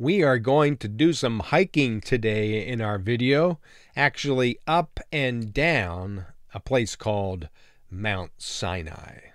We are going to do some hiking today in our video, actually up and down a place called Mount Sinai.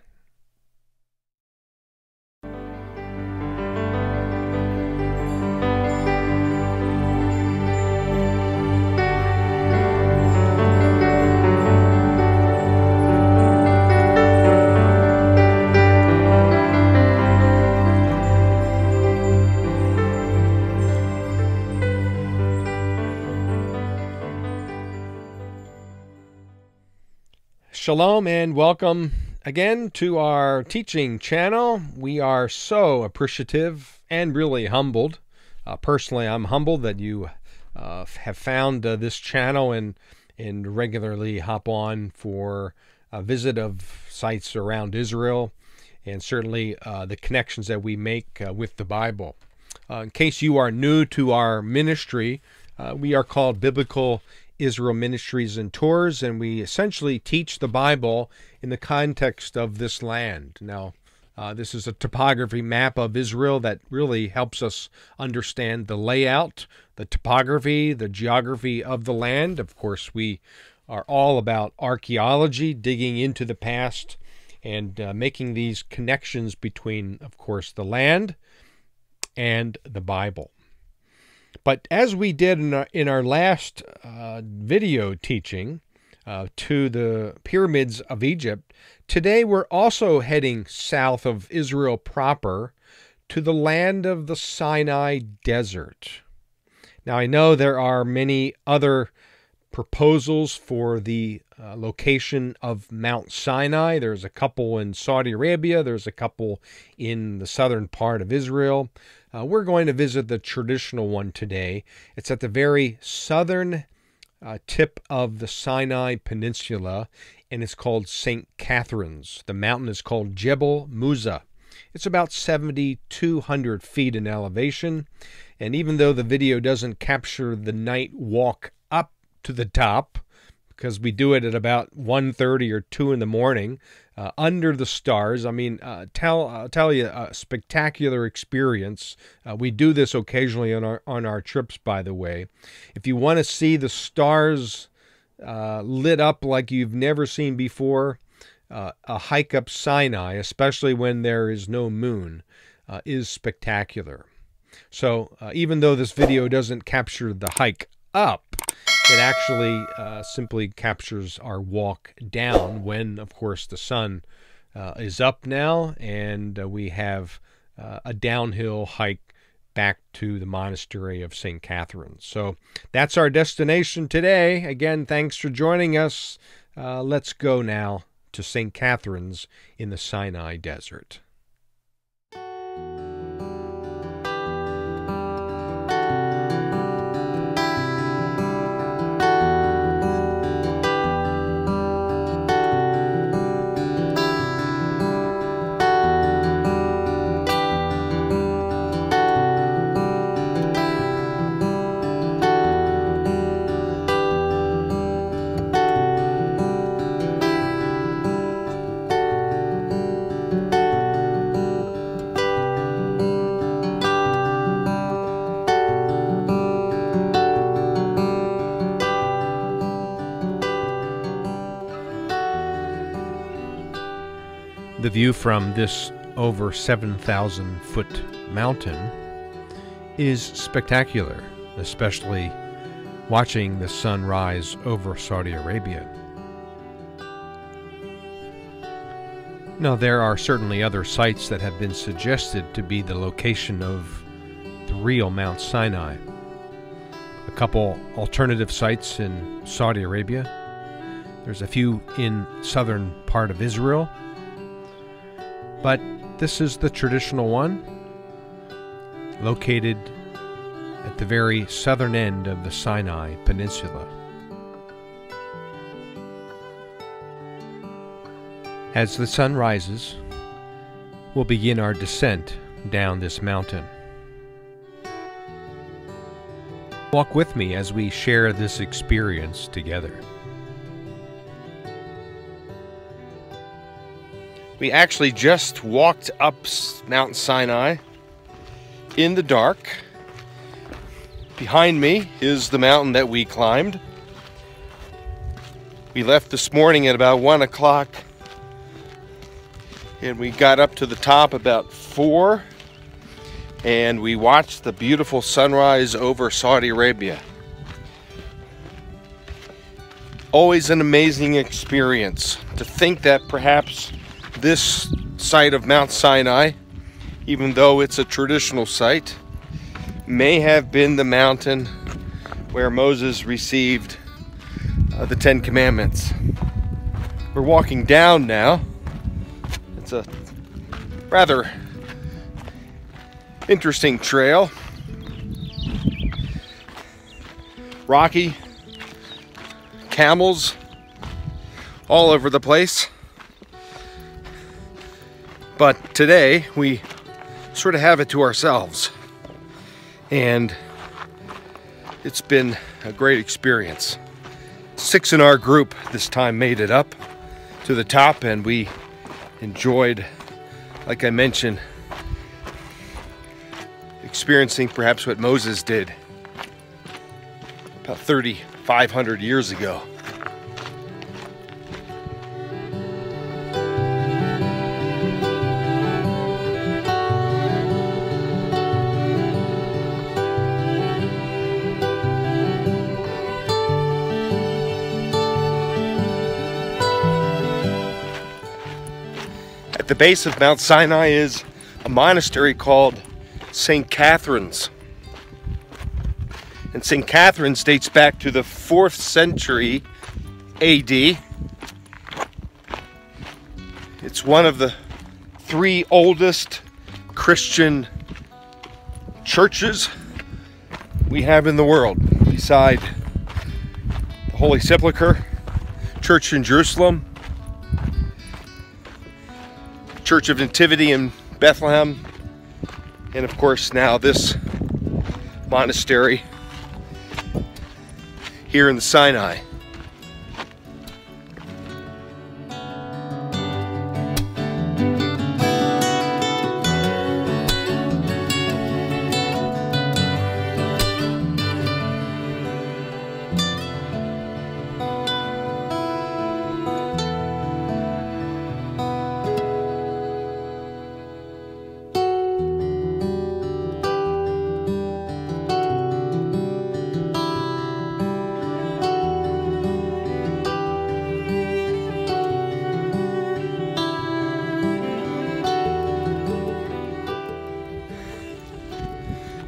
Shalom and welcome again to our teaching channel. We are so appreciative and really humbled. Uh, personally, I'm humbled that you uh, have found uh, this channel and and regularly hop on for a visit of sites around Israel and certainly uh, the connections that we make uh, with the Bible. Uh, in case you are new to our ministry, we are called Biblical Israel Ministries and Tours, and we essentially teach the Bible in the context of this land. Now, uh, this is a topography map of Israel that really helps us understand the layout, the topography, the geography of the land. Of course, we are all about archaeology, digging into the past, and uh, making these connections between, of course, the land and the Bible. But as we did in our, in our last uh, video teaching uh, to the pyramids of Egypt, today we're also heading south of Israel proper to the land of the Sinai Desert. Now, I know there are many other proposals for the uh, location of Mount Sinai. There's a couple in Saudi Arabia, there's a couple in the southern part of Israel. Uh, we're going to visit the traditional one today. It's at the very southern uh, tip of the Sinai Peninsula, and it's called St. Catherine's. The mountain is called Jebel Musa. It's about 7,200 feet in elevation, and even though the video doesn't capture the night walk up to the top, because we do it at about 1.30 or 2 in the morning uh, under the stars. I mean uh, tell i'll tell you a spectacular experience. Uh, we do this occasionally on our on our trips by the way. If you want to see the stars uh, lit up like you've never seen before uh, a hike up sinai especially when there is no moon uh, is spectacular. So even though this video doesn't capture the hike up it actually uh, simply captures our walk down when, of course, the sun uh, is up now and uh, we have uh, a downhill hike back to the monastery of St. Catherine. So that's our destination today. Again, thanks for joining us. Uh, let's go now to St. Catherine's in the Sinai Desert. The view from this over 7,000 foot mountain is spectacular, especially watching the sun rise over Saudi Arabia. Now, there are certainly other sites that have been suggested to be the location of the real Mount Sinai. A couple alternative sites in Saudi Arabia. There's a few in southern part of Israel but this is the traditional one, located at the very southern end of the Sinai Peninsula. As the sun rises, we'll begin our descent down this mountain. Walk with me as we share this experience together. We actually just walked up Mount Sinai in the dark. Behind me is the mountain that we climbed. We left this morning at about one o'clock and we got up to the top about four and we watched the beautiful sunrise over Saudi Arabia. Always an amazing experience to think that perhaps this site of Mount Sinai, even though it's a traditional site, may have been the mountain where Moses received uh, the Ten Commandments. We're walking down now. It's a rather interesting trail. Rocky, camels all over the place. But today we sort of have it to ourselves. And it's been a great experience. Six in our group this time made it up to the top and we enjoyed, like I mentioned, experiencing perhaps what Moses did about 3,500 years ago. At the base of Mount Sinai is a monastery called St. Catherine's. And St. Catherine's dates back to the 4th century AD. It's one of the three oldest Christian churches we have in the world, beside the Holy Sepulchre, Church in Jerusalem, Church of Nativity in Bethlehem, and of course now this monastery here in the Sinai.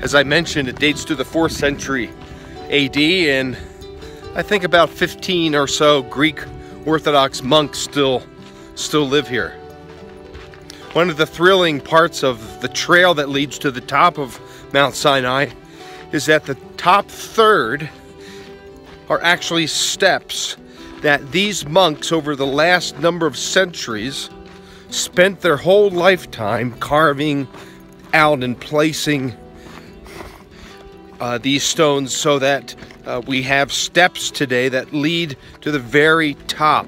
As I mentioned, it dates to the 4th century AD, and I think about 15 or so Greek Orthodox monks still, still live here. One of the thrilling parts of the trail that leads to the top of Mount Sinai is that the top third are actually steps that these monks over the last number of centuries spent their whole lifetime carving out and placing uh, these stones so that uh, we have steps today that lead to the very top.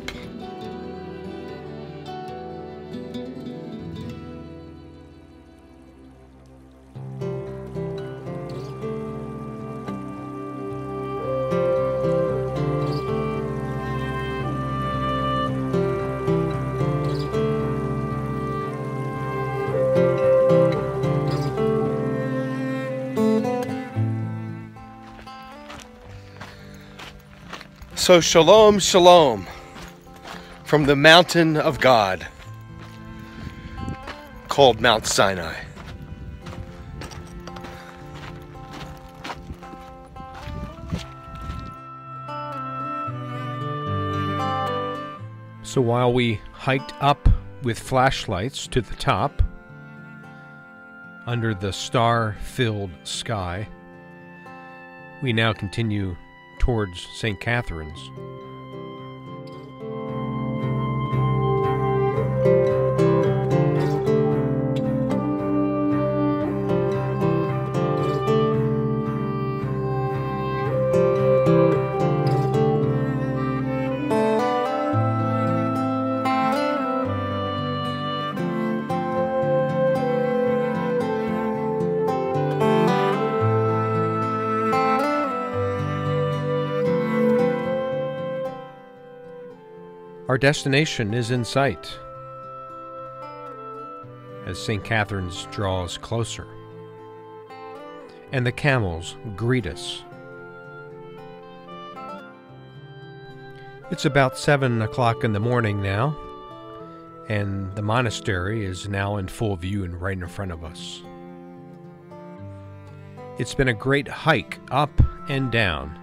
So, shalom, shalom from the mountain of God called Mount Sinai. So while we hiked up with flashlights to the top, under the star filled sky, we now continue towards St. Catherine's. Our destination is in sight as St. Catherine's draws closer, and the camels greet us. It's about seven o'clock in the morning now, and the monastery is now in full view and right in front of us. It's been a great hike up and down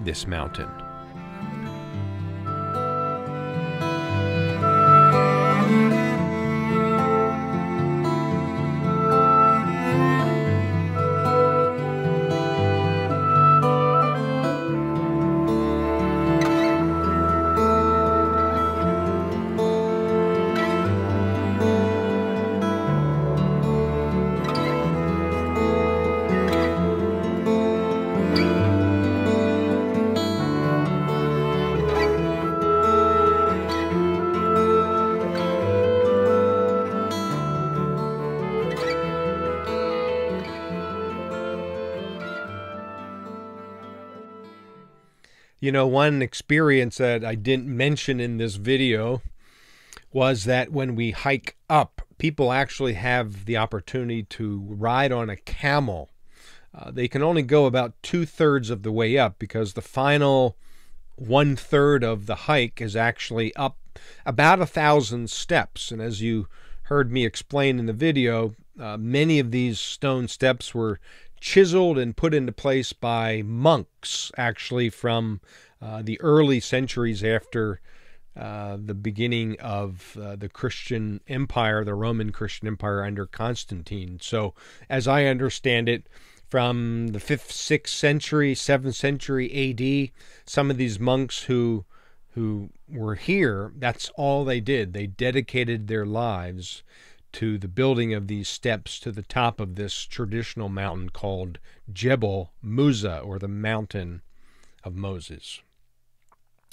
this mountain. You know, one experience that I didn't mention in this video was that when we hike up, people actually have the opportunity to ride on a camel. Uh, they can only go about two thirds of the way up because the final one third of the hike is actually up about a thousand steps. And as you heard me explain in the video, uh, many of these stone steps were chiseled and put into place by monks, actually, from uh, the early centuries after uh, the beginning of uh, the Christian Empire, the Roman Christian Empire under Constantine. So, as I understand it, from the 5th, 6th century, 7th century AD, some of these monks who who were here, that's all they did. They dedicated their lives to the building of these steps to the top of this traditional mountain called Jebel Musa, or the Mountain of Moses.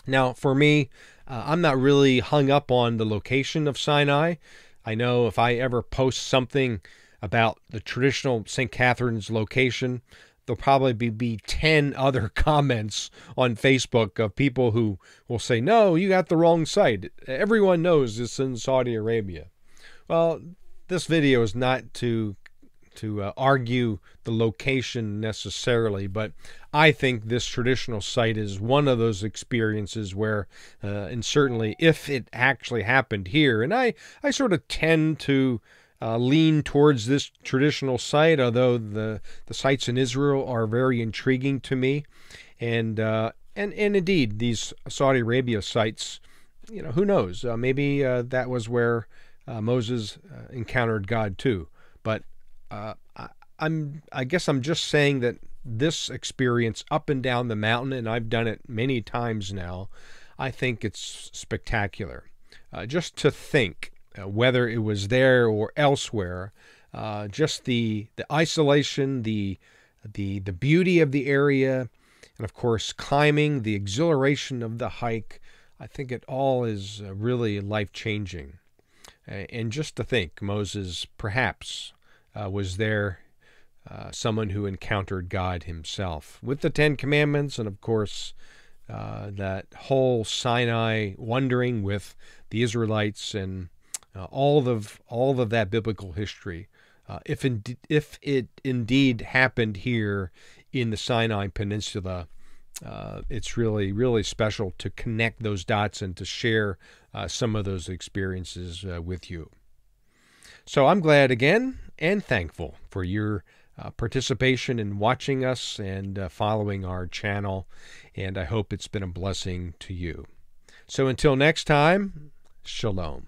Now, for me, uh, I'm not really hung up on the location of Sinai. I know if I ever post something about the traditional St. Catherine's location, there'll probably be, be 10 other comments on Facebook of people who will say, No, you got the wrong site. Everyone knows it's in Saudi Arabia. Well, this video is not to to uh, argue the location necessarily, but I think this traditional site is one of those experiences where, uh, and certainly if it actually happened here, and I, I sort of tend to uh, lean towards this traditional site, although the, the sites in Israel are very intriguing to me. And, uh, and, and indeed, these Saudi Arabia sites, you know, who knows? Uh, maybe uh, that was where uh, Moses uh, encountered God too. But uh, I, I'm I guess I'm just saying that this experience up and down the mountain, and I've done it many times now. I think it's spectacular. Uh, just to think uh, whether it was there or elsewhere, just the the isolation, the the the beauty of the area, and of course climbing, the exhilaration of the hike. I think it all is really life changing. And just to think, Moses perhaps uh, was there uh, someone who encountered God himself with the Ten Commandments, and of course, uh, that whole Sinai wandering with the Israelites and uh, all of all of that biblical history. Uh, if in, if it indeed happened here in the Sinai Peninsula, uh, it's really, really special to connect those dots and to share uh, some of those experiences uh, with you. So I'm glad again and thankful for your uh, participation in watching us and uh, following our channel, and I hope it's been a blessing to you. So until next time, shalom.